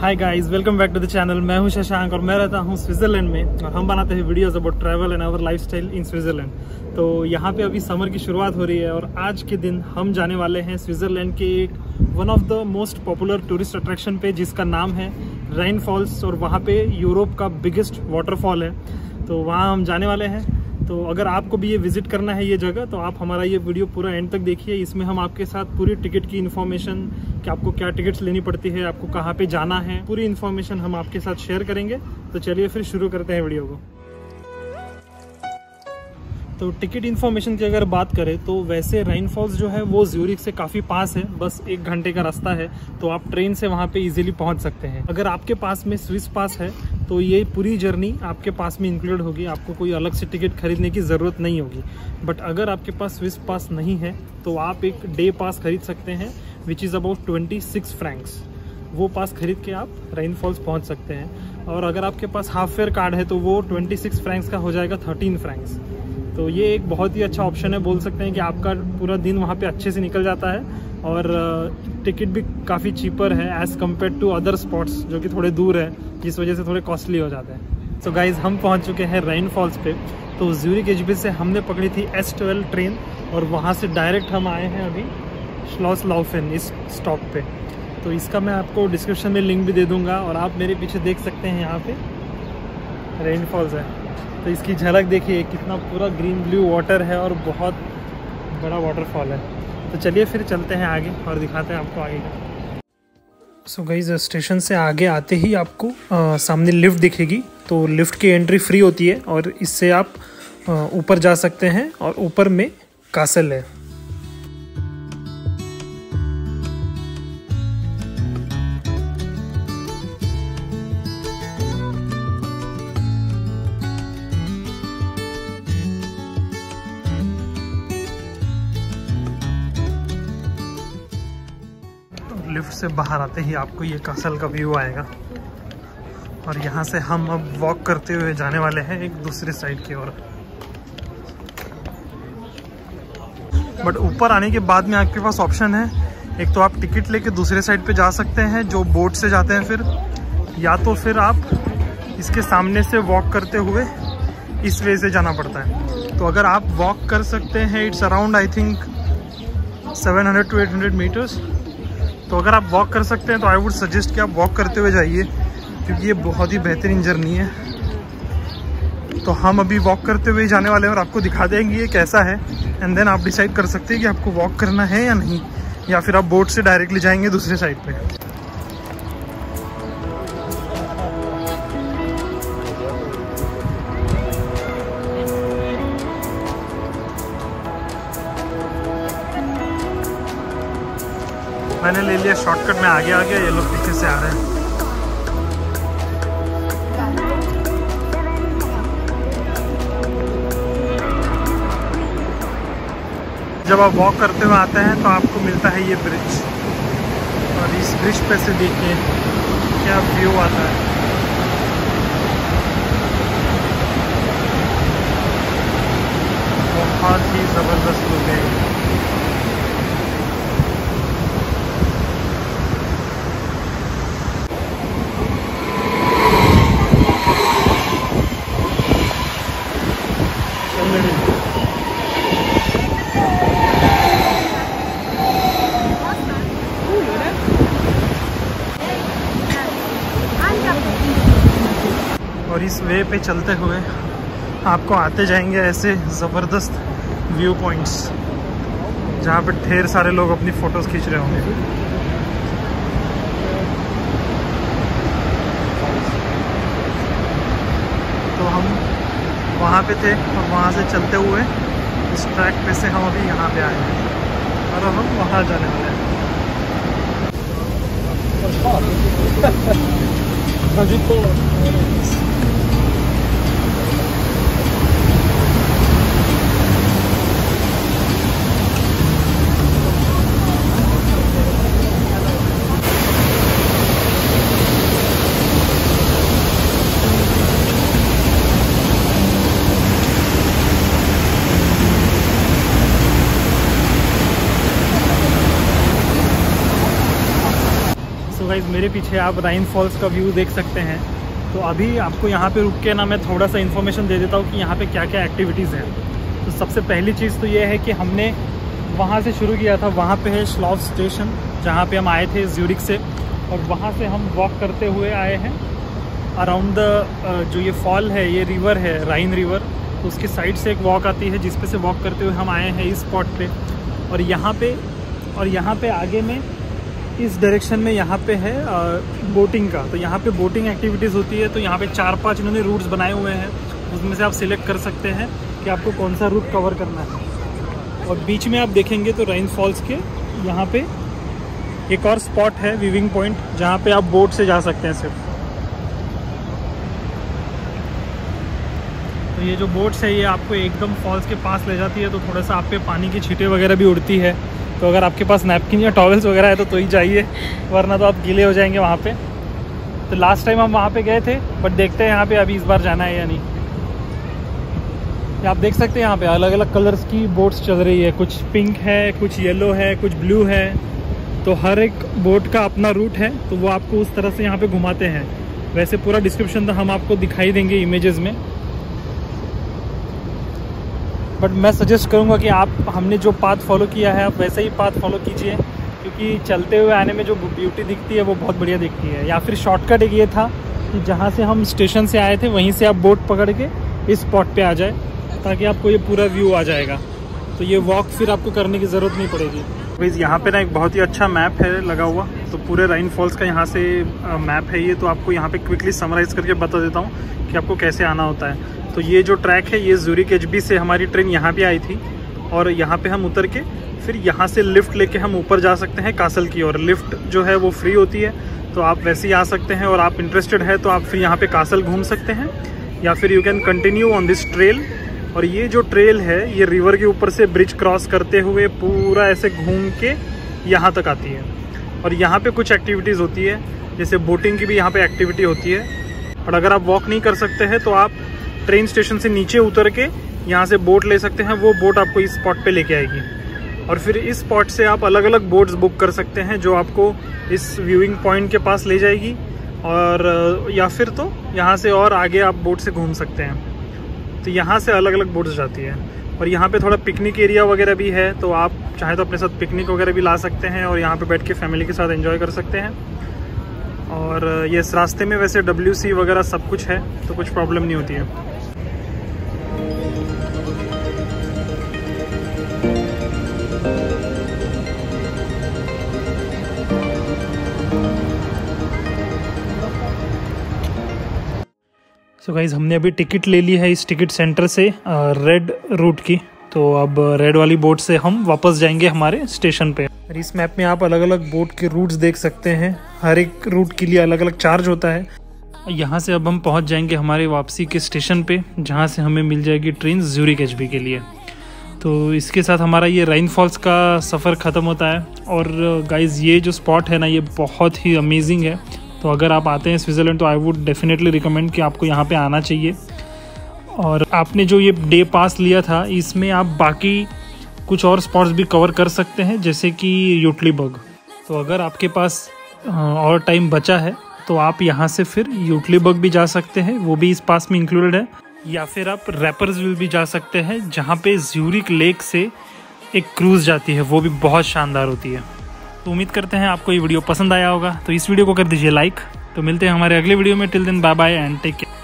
Hi guys welcome back to the channel मैं हूँ शशांक और मैं रहता हूँ स्विट्जरलैंड में और हम बनाते हैं videos about travel and our lifestyle in Switzerland तो यहाँ पे अभी समर की शुरुआत हो रही है और आज के दिन हम जाने वाले हैं स्विट्जरलैंड के एक one of the most popular tourist attraction पे, जिसका नाम है रेन फॉल्स और वहाँ पे यूरोप का बिगेस्ट वाटरफॉल है। तो वहाँ हम जाने वाले हैं। तो अगर आपको भी ये विज़िट करना है ये जगह तो आप हमारा ये वीडियो पूरा एंड तक देखिए। इसमें हम आपके साथ पूरी टिकट की इन्फॉर्मेशन कि आपको क्या टिकट्स लेनी पड़ती है, आपको कहाँ पे जाना है, पूरी इन्फॉर्मेशन हम आपके साथ शेयर करेंगे। तो चलिए फिर शुरू करते हैं वीडियो को। तो टिकट इन्फॉर्मेशन की अगर बात करें तो वैसे रेन फॉल्स जो है, वो ज्यूरिक से काफ़ी पास है। बस एक घंटे का रास्ता है तो आप ट्रेन से वहाँ पे इजीली पहुँच सकते हैं। अगर आपके पास में स्विस पास है तो ये पूरी जर्नी आपके पास में इंक्लूड होगी। आपको कोई अलग से टिकट खरीदने की ज़रूरत नहीं होगी। बट अगर आपके पास स्विस पास नहीं है तो आप एक डे पास खरीद सकते हैं which is about twenty six francs वो पास खरीद के आप रेन फॉल्स पहुँच सकते हैं। और अगर आपके पास हाफ़ फेयर कार्ड है तो वो ट्वेंटी सिक्स फ्रैंक्स का हो जाएगा थर्टीन फ्रैंक्स तो ये एक बहुत ही अच्छा ऑप्शन है। बोल सकते हैं कि आपका पूरा दिन वहाँ पे अच्छे से निकल जाता है। और टिकट भी काफ़ी चीपर है as compare to other spots जो कि थोड़े दूर है, जिस वजह से थोड़े कॉस्टली हो जाते हैं। सो so गाइज़ हम पहुँच चुके हैं रेन फॉल्स पे। तो ज्यूरिक एच से हमने पकड़ी थी एस ट्वेल्व ट्रेन और वहाँ से डायरेक्ट हम आए हैं अभी श्लॉस लाउफेन इस स्टॉप पे। तो इसका मैं आपको डिस्क्रिप्शन में लिंक भी दे दूँगा और आप मेरे पीछे देख सकते हैं यहाँ पे। रेन फॉल्स है। तो इसकी झलक देखिए, कितना पूरा ग्रीन ब्लू वाटर है और बहुत बड़ा वाटरफॉल है। तो चलिए फिर चलते हैं आगे और दिखाते हैं आपको आगे का। सो गई स्टेशन से आगे आते ही आपको आ, सामने लिफ्ट दिखेगी। तो लिफ्ट की एंट्री फ्री होती है और इससे आप ऊपर जा सकते हैं और ऊपर में कासल है। लिफ्ट से बाहर आते ही आपको ये कासल का व्यू आएगा। और यहाँ से हम अब वॉक करते हुए जाने वाले हैं एक दूसरे साइड की ओर। बट ऊपर आने के बाद में आपके पास ऑप्शन है। एक तो आप टिकट लेके दूसरे साइड पे जा सकते हैं, जो बोट से जाते हैं फिर। या तो फिर आप इसके सामने से वॉक करते हुए इस वे से जाना पड़ता है। तो अगर आप वॉक कर सकते हैं it's around I think 700 to 800 metres तो अगर आप वॉक कर सकते हैं तो आई वुड सजेस्ट कि आप वॉक करते हुए जाइए, क्योंकि ये बहुत ही बेहतरीन जर्नी है। तो हम अभी वॉक करते हुए जाने वाले हैं और आपको दिखा देंगे ये कैसा है। एंड देन आप डिसाइड कर सकते हैं कि आपको वॉक करना है या नहीं, या फिर आप बोट से डायरेक्टली जाएँगे दूसरे साइड पे। मैंने ले लिया शॉर्टकट में आगे आ गया ये लोग पीछे से आ रहे हैं। जब आप वॉक करते हुए आते हैं तो आपको मिलता है ये ब्रिज और इस ब्रिज पे से देखिए, क्या व्यू आता है। बहुत ही ज़बरदस्त लुक है और इस वे पे चलते हुए आपको आते जाएँगे ऐसे ज़बरदस्त व्यू पॉइंट्स जहाँ पर ढेर सारे लोग अपनी फ़ोटोज़ खींच रहे होंगे। तो हम वहाँ पे थे और वहाँ से चलते हुए इस ट्रैक पे से हम अभी यहाँ पे आए हैं। और अब हम वहाँ जाने वाले हैं। गाइज़ मेरे पीछे आप राइन फॉल्स का व्यू देख सकते हैं। तो अभी आपको यहाँ पे रुक के ना मैं थोड़ा सा इन्फॉर्मेशन दे देता हूँ कि यहाँ पे क्या क्या एक्टिविटीज़ हैं। तो सबसे पहली चीज़ तो ये है कि हमने वहाँ से शुरू किया था, वहाँ पे है श्लॉफ स्टेशन जहाँ पे हम आए थे ज्यूरिक से। और वहाँ से हम वॉक करते हुए आए हैं। अराउंड द जो ये फॉल है, ये रिवर है राइन रिवर तो उसके साइड से एक वॉक आती है, जिस पे से वॉक करते हुए हम आए हैं इस स्पॉट पे। और यहाँ पे, और यहाँ पे आगे में इस डायरेक्शन में यहाँ पे है बोटिंग का। तो यहाँ पे बोटिंग एक्टिविटीज़ होती है तो यहाँ पे चार पाँच इन्होंने रूट्स बनाए हुए हैं। उसमें से आप सिलेक्ट कर सकते हैं कि आपको कौन सा रूट कवर करना है। और बीच में आप देखेंगे तो रेन फॉल्स के यहाँ पे एक और स्पॉट है विविंग पॉइंट जहाँ पे आप बोट से जा सकते हैं सिर्फ़। तो ये जो बोट्स है, ये आपको एकदम फॉल्स के पास ले जाती है तो थोड़ा सा आप पे पानी की छीटें वगैरह भी उड़ती है। तो अगर आपके पास नैपकिन या टॉवल्स वगैरह है तो तो ही जाइए, वरना तो आप गीले हो जाएँगे वहाँ पे। तो लास्ट टाइम हम वहाँ पे गए थे बट देखते हैं यहाँ पे अभी इस बार जाना है या नहीं। आप देख सकते हैं यहाँ पे अलग अलग कलर्स की बोट्स चल रही है। कुछ पिंक है, कुछ येलो है, कुछ ब्लू है। तो हर एक बोट का अपना रूट है तो वो आपको उस तरह से यहाँ पे घुमाते हैं। वैसे पूरा डिस्क्रिप्शन तो हम आपको दिखाई देंगे इमेजेस में। बट मैं सजेस्ट करूँगा कि आप, हमने जो पाथ फॉलो किया है, आप वैसे ही पाथ फॉलो कीजिए, क्योंकि चलते हुए आने में जो ब्यूटी दिखती है, वो बहुत बढ़िया दिखती है। या फिर शॉर्टकट एक ये था कि जहाँ से हम स्टेशन से आए थे, वहीं से आप बोट पकड़ के इस स्पॉट पे आ जाए, ताकि आपको ये पूरा व्यू आ जाएगा। तो ये वॉक फिर आपको करने की ज़रूरत नहीं पड़ेगी। भाई यहाँ पे ना एक बहुत ही अच्छा मैप है लगा हुआ। तो पूरे राइन फॉल्स का यहाँ से मैप है ये तो आपको यहाँ पे क्विकली समराइज़ करके बता देता हूँ कि आपको कैसे आना होता है। तो ये जो ट्रैक है, ये जूरिक एच से हमारी ट्रेन यहाँ पे आई थी और यहाँ पे हम उतर के फिर यहाँ से लिफ्ट लेके हम ऊपर जा सकते हैं कासल की और लिफ्ट जो है वो फ्री होती है तो आप वैसे ही आ सकते हैं और आप इंटरेस्टेड है तो आप फिर यहाँ पे कासल घूम सकते हैं या फिर you can continue on this trail और ये जो ट्रेल है, ये रिवर के ऊपर से ब्रिज क्रॉस करते हुए पूरा ऐसे घूम के यहाँ तक आती है। और यहाँ पे कुछ एक्टिविटीज़ होती है, जैसे बोटिंग की भी यहाँ पे एक्टिविटी होती है। और अगर आप वॉक नहीं कर सकते हैं तो आप ट्रेन स्टेशन से नीचे उतर के यहाँ से बोट ले सकते हैं। वो बोट आपको इस स्पॉट पे लेके आएगी। और फिर इस स्पॉट से आप अलग अलग बोट्स बुक कर सकते हैं, जो आपको इस व्यूइंग पॉइंट के पास ले जाएगी। और, या फिर तो यहाँ से और आगे आप बोट से घूम सकते हैं। तो यहाँ से अलग अलग बोट्स जाती है। और यहाँ पे थोड़ा पिकनिक एरिया वगैरह भी है तो आप चाहे तो अपने साथ पिकनिक वगैरह भी ला सकते हैं और यहाँ पे बैठ के फैमिली के साथ एंजॉय कर सकते हैं। और ये रास्ते में वैसे डब्ल्यूसी वगैरह सब कुछ है तो कुछ प्रॉब्लम नहीं होती है। सो so गाइज़ हमने अभी टिकट ले ली है इस टिकट सेंटर से रेड रूट की। तो अब रेड वाली बोट से हम वापस जाएँगे हमारे स्टेशन पे। और इस मैप में आप अलग अलग बोट के रूट्स देख सकते हैं। हर एक रूट के लिए अलग अलग चार्ज होता है। यहाँ से अब हम पहुँच जाएँगे हमारे वापसी के स्टेशन पे, जहाँ से हमें मिल जाएगी ट्रेन ज्यूरिक एच के लिए। तो इसके साथ हमारा ये राइन फॉल्स का सफ़र ख़त्म होता है। और गाइज़ ये जो स्पॉट है ना, ये बहुत ही अमेजिंग है। तो अगर आप आते हैं स्विट्ज़रलैंड तो आई वुड डेफिनेटली रिकमेंड कि आपको यहाँ पे आना चाहिए। और आपने जो ये डे पास लिया था, इसमें आप बाकी कुछ और स्पॉट्स भी कवर कर सकते हैं, जैसे कि यूटलीबर्ग तो अगर आपके पास और टाइम बचा है तो आप यहाँ से फिर यूटलीबर्ग भी जा सकते हैं। वो भी इस पास में इंक्लूडेड है। या फिर आप रैपर्स विल भी जा सकते हैं, जहाँ पे ज्यूरिक लेक से एक क्रूज़ जाती है। वो भी बहुत शानदार होती है। तो उम्मीद करते हैं आपको ये वीडियो पसंद आया होगा। तो इस वीडियो को कर दीजिए लाइक। तो मिलते हैं हमारे अगले वीडियो में। Till then bye bye and take care.